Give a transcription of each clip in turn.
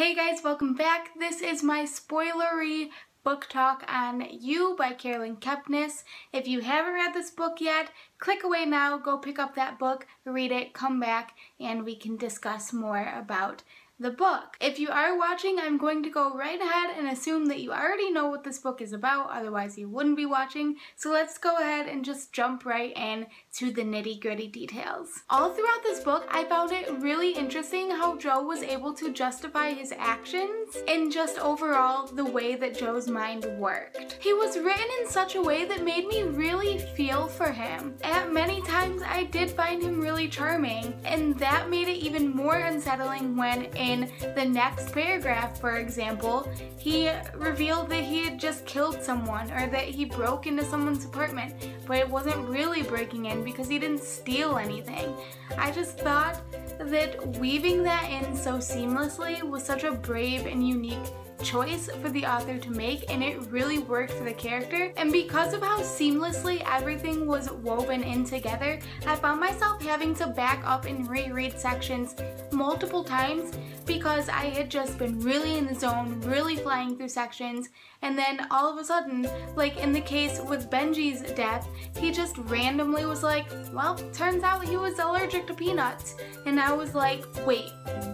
Hey guys, welcome back. This is my spoilery book talk on You by Caroline Kepnes. If you haven't read this book yet, click away now, go pick up that book, read it, come back, and we can discuss more about the book. If you are watching, I'm going to go right ahead and assume that you already know what this book is about, otherwise you wouldn't be watching. So let's go ahead and just jump right in to the nitty gritty details. All throughout this book, I found it really interesting how Joe was able to justify his actions and just overall the way that Joe's mind worked. He was written in such a way that made me really feel for him. At many times, I did find him really charming, and that made it even more unsettling when in the next paragraph, for example, he revealed that he had just killed someone or that he broke into someone's apartment, but it wasn't really breaking in because he didn't steal anything. I just thought that weaving that in so seamlessly was such a brave and unique choice for the author to make and it really worked for the character and because of how seamlessly everything was woven in together I found myself having to back up and reread sections multiple times because I had just been really in the zone, really flying through sections and then all of a sudden, like in the case with Benji's death, he just randomly was like, well, turns out he was allergic to peanuts. And I was like, wait,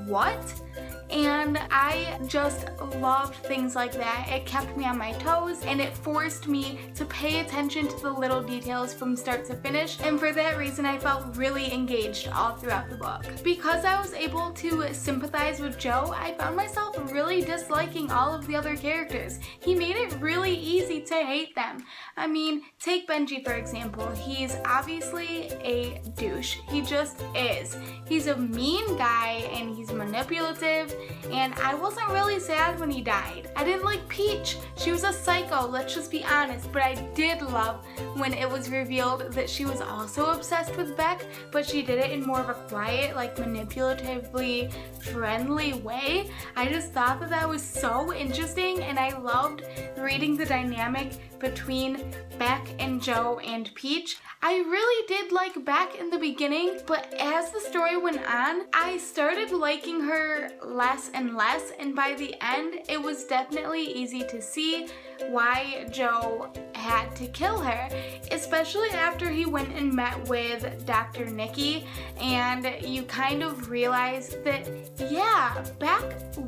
what? And I just loved things like that. It kept me on my toes and it forced me to pay attention to the little details from start to finish and for that reason I felt really engaged all throughout the book. Because I was able to sympathize with Joe, I found myself really disliking all of the other characters. He made it really easy to hate them. I mean, take Benji for example. He's obviously a douche. He just is. He's a mean guy and he's manipulative and I wasn't really sad when he died. I didn't like Peach. She was a psycho, let's just be honest, but I did love when it was revealed that she was also obsessed with Beck, but she did it in more of a quiet, like manipulatively friendly way. I just thought that that was so interesting and I loved reading the dynamic between Beck and Joe and Peach. I really did like Beck in the beginning, but as the story went on, I started liking her less and less, and by the end, it was definitely easy to see why Joe had to kill her, especially after he went and met with Dr. Nikki, and you kind of realize that, yeah, Beck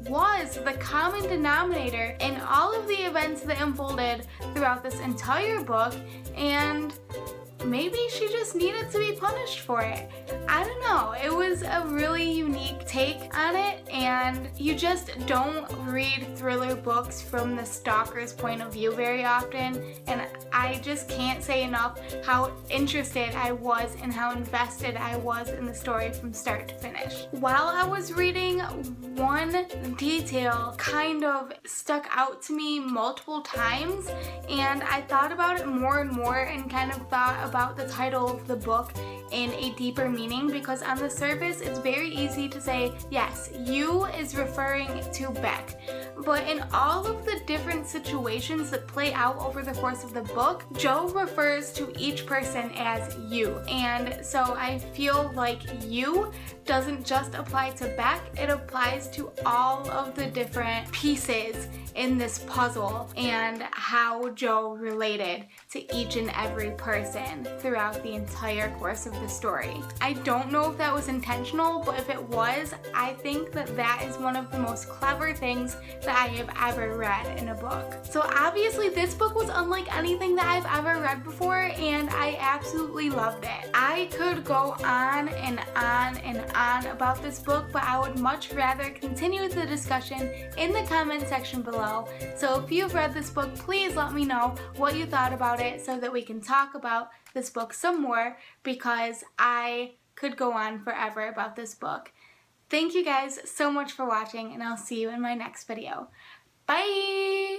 was the common denominator in all of the events that unfolded throughout this entire book, and maybe she just needed to be punished for it. I don't know. It was a really unique take on it and you just don't read thriller books from the stalker's point of view very often and I just can't say enough how interested I was and how invested I was in the story from start to finish. While I was reading, one detail kind of stuck out to me multiple times and I thought about it more and more and kind of thought about the title of the book in a deeper meaning because on the surface it's very easy to say yes you is referring to Beck but in all of the different situations that play out over the course of the book Joe refers to each person as you and so I feel like you doesn't just apply to Beck it applies to all of the different pieces in this puzzle and how Joe related to each and every person throughout the entire course of the story. I don't know if that was intentional, but if it was, I think that that is one of the most clever things that I have ever read in a book. So obviously this book was unlike anything that I've ever read before and I absolutely loved it. I could go on and on and on about this book, but I would much rather continue the discussion in the comment section below below. So if you've read this book, please let me know what you thought about it so that we can talk about this book some more because I could go on forever about this book. Thank you guys so much for watching and I'll see you in my next video. Bye!